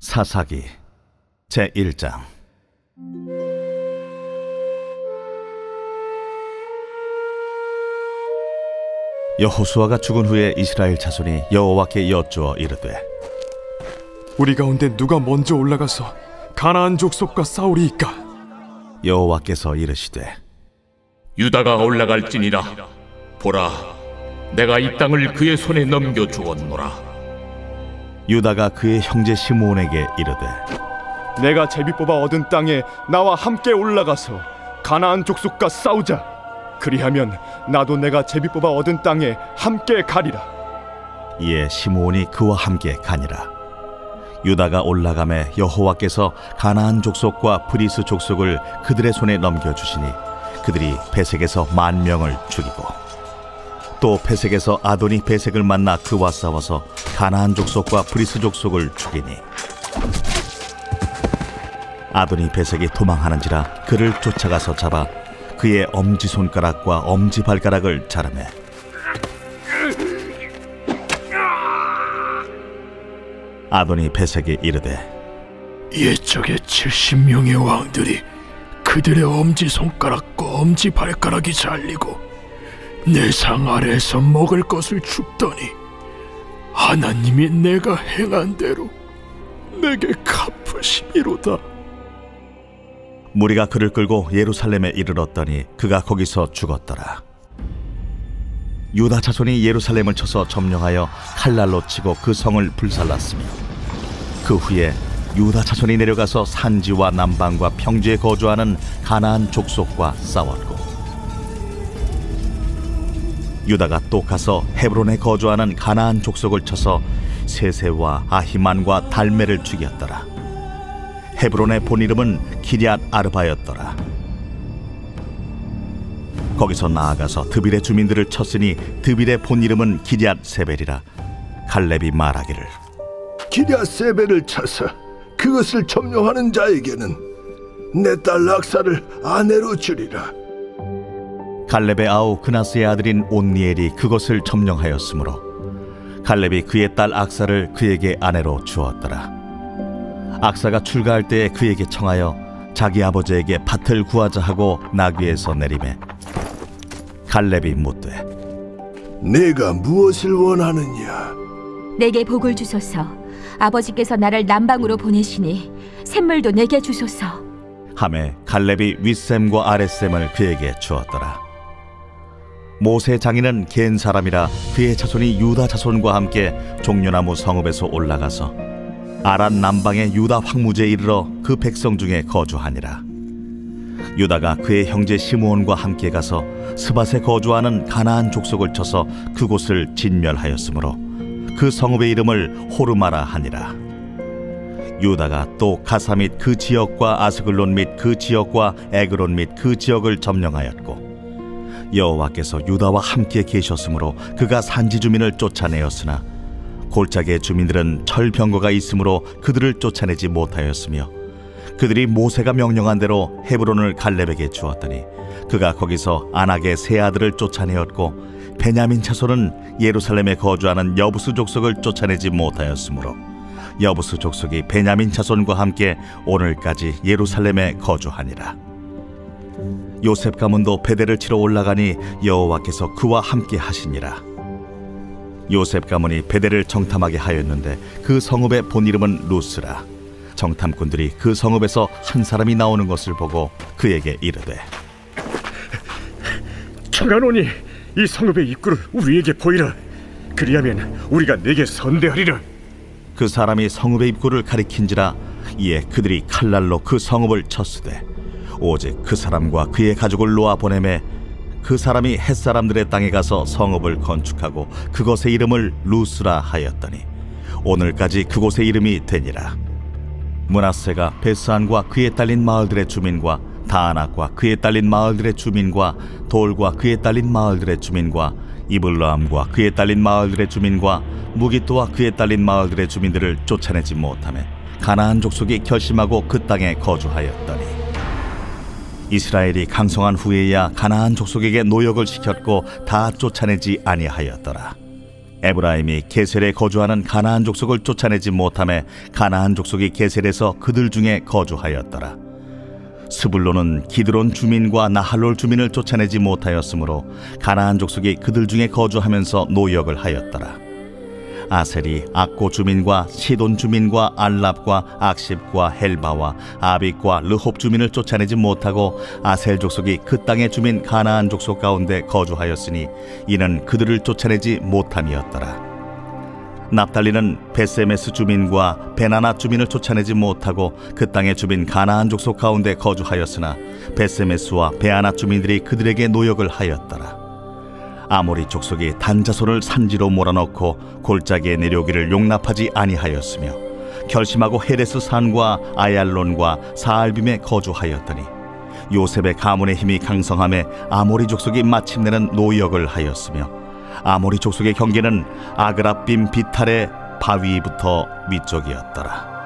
사사기 제 1장. 여호수아가 죽은 후에 이스라엘 자손이 여호와께 여쭈어 이르되 우리 가운데 누가 먼저 올라가서 가나안 족속과 싸우리이까? 여호와께서 이르시되 유다가 올라갈지니라. 보라 내가 이 땅을 그의 손에 넘겨 주었노라 유다가 그의 형제 시므온에게 이르되 내가 제비 뽑아 얻은 땅에 나와 함께 올라가서 가나안 족속과 싸우자. 그리하면 나도 네가 제비 뽑아 얻은 땅에 함께 가리라. 이에 시므온이 그와 함께 가니라 유다가 올라가매 여호와께서 가나안 족속과 브리스 족속을 그들의 손에 넘겨 주시니 그들이 베섹에서 만 명을 죽이고 또 베섹에서 아도니 베섹을 만나 그와 싸워서 가나안 족속과 브리스 족속을 죽이니. 아도니 베섹이 도망하는지라 그를 쫓아가서 잡아 그의 엄지 손가락과 엄지 발가락을 자르매. 아도니 베섹이 이르되 옛적에 70명의 왕들이 그들의 엄지 손가락과 엄지 발가락이 잘리고 내 상 아래에서 먹을 것을 줍더니 하나님이 내가 행한 대로 내게 갚으시미로다 무리가 그를 끌고 예루살렘에 이르렀더니 그가 거기서 죽었더라. 유다 자손이 예루살렘을 쳐서 점령하여 칼날로 치고 그 성을 불살랐으며 그 후에 유다 자손이 내려가서 산지와 남방과 평지에 거주하는 가나안 족속과 싸웠고 유다가 또 가서 헤브론에 거주하는 가나안 족속을 쳐서 세세와 아히만과 달메를 죽였더라. 헤브론의 본 이름은 기리앗 아르바였더라. 거기서 나아가서 드빌의 주민들을 쳤으니 드빌의 본 이름은 기리앗 세벨이라. 갈렙이 말하기를 기랴 세벨을 쳐서 그것을 점령하는 자에게는 내 딸 락사를 아내로 주리라. 갈렙의 아우 그나스의 아들인 온니엘이 그것을 점령하였으므로 갈렙이 그의 딸 악사를 그에게 아내로 주었더라. 악사가 출가할 때에 그에게 청하여 자기 아버지에게 밭을 구하자 하고 나귀에서 내림에 갈렙이 묻되 내가 무엇을 원하느냐? 내게 복을 주소서. 아버지께서 나를 남방으로 보내시니 샘물도 내게 주소서. 함에 갈렙이 윗샘과 아랫샘을 그에게 주었더라. 모세 장인은 겐 사람이라 그의 자손이 유다 자손과 함께 종려나무 성읍에서 올라가서 아란 남방의 유다 황무지에 이르러 그 백성 중에 거주하니라. 유다가 그의 형제 시므온과 함께 가서 스밧에 거주하는 가나안 족속을 쳐서 그곳을 진멸하였으므로 그 성읍의 이름을 호르마라 하니라. 유다가 또 가사 및 그 지역과 아스글론 및 그 지역과 에그론 및 그 지역을 점령하였고 여호와께서 유다와 함께 계셨으므로 그가 산지 주민을 쫓아내었으나 골짜기의 주민들은 철병거가 있으므로 그들을 쫓아내지 못하였으며 그들이 모세가 명령한 대로 헤브론을 갈렙에게 주었더니 그가 거기서 안악의 세 아들을 쫓아내었고 베냐민 자손은 예루살렘에 거주하는 여부스 족속을 쫓아내지 못하였으므로 여부스 족속이 베냐민 자손과 함께 오늘까지 예루살렘에 거주하니라. 요셉 가문도 베델을 치러 올라가니 여호와께서 그와 함께 하시니라. 요셉 가문이 베델을 정탐하게 하였는데 그 성읍의 본 이름은 루스라. 정탐꾼들이 그 성읍에서 한 사람이 나오는 것을 보고 그에게 이르되 청하노니 이 성읍의 입구를 우리에게 보이라. 그리하면 우리가 내게 선대하리라. 그 사람이 성읍의 입구를 가리킨지라 이에 그들이 칼날로 그 성읍을 쳤으되 오직 그 사람과 그의 가족을 놓아 보내매 그 사람이 햇사람들의 땅에 가서 성읍을 건축하고 그것의 이름을 루스라 하였더니 오늘까지 그곳의 이름이 되니라. 문하세가 베스안과 그에 딸린 마을들의 주민과 다안악과 그에 딸린 마을들의 주민과 돌과 그에 딸린 마을들의 주민과 이블라함과 그에 딸린 마을들의 주민과 무기토와 그에 딸린 마을들의 주민들을 쫓아내지 못하며 가나안 족속이 결심하고 그 땅에 거주하였더니 이스라엘이 강성한 후에야 가나안 족속에게 노역을 시켰고 다 쫓아내지 아니하였더라. 에브라임이 게셀에 거주하는 가나안 족속을 쫓아내지 못함에 가나안 족속이 게셀에서 그들 중에 거주하였더라. 스불론은 기드론 주민과 나할롤 주민을 쫓아내지 못하였으므로 가나안 족속이 그들 중에 거주하면서 노역을 하였더라. 아셀이 악고 주민과 시돈 주민과 알랍과 악십과 헬바와 아빅과 르홉 주민을 쫓아내지 못하고 아셀 족속이 그 땅의 주민 가나안 족속 가운데 거주하였으니 이는 그들을 쫓아내지 못함이었더라. 납달리는 벧세메스 주민과 벧아낫 주민을 쫓아내지 못하고 그 땅의 주민 가나안 족속 가운데 거주하였으나 벧세메스와 벧아낫 주민들이 그들에게 노역을 하였더라. 아모리 족속이 단 자손을 산지로 몰아넣고 골짜기에 내려오기를 용납하지 아니하였으며 결심하고 헤레스 산과 아얄론과 사알빔에 거주하였더니 요셉의 가문의 힘이 강성하매 아모리 족속이 마침내는 노역을 하였으며 아모리 족속의 경계는 아그라빔 비탈의 바위부터 위쪽이었더라.